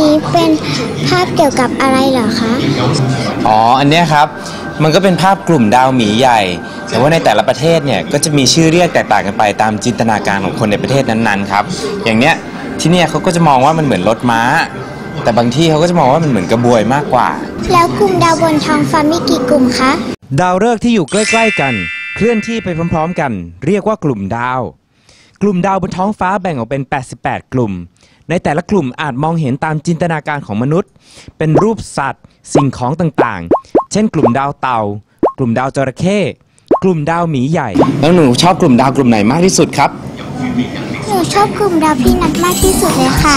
นี้เป็นภาพเกี่ยวกับอะไรเหรอคะ อ๋อ อันเนี้ยครับ มันก็เป็นภาพกลุ่มดาวหมีใหญ่ แต่ว่าในแต่ละประเทศเนี่ยก็จะมีชื่อเรียกแตกต่างกันไปตามจินตนาการของคนในประเทศนั้นๆครับ อย่างเนี้ยที่เนี่ยเขาก็จะมองว่ามันเหมือนรถม้า แต่บางที่เขาก็จะมองว่ามันเหมือนกระบวยมากกว่า แล้วกลุ่มดาวบนท้องฟ้ามีกี่กลุ่มคะ ดาวฤกษ์ที่อยู่ใกล้ ๆ กัน เคลื่อนที่ไปพร้อม ๆ กัน เรียกว่ากลุ่มดาว กลุ่มดาวบนท้องฟ้าแบ่งออกเป็น 88 กลุ่ม ในแต่ละกลุ่มอาจมองเห็นตามจินตนาการของมนุษย์ เป็นรูปสัตว์ สิ่งของต่างๆ เช่น กลุ่มดาวเต่า กลุ่มดาวจระเข้กลุ่มดาวหมีใหญ่ แล้วหนูชอบกลุ่มดาวกลุ่มไหนมากที่สุดครับ หนูชอบกลุ่มดาวพี่นัทมากที่สุดเลยค่ะ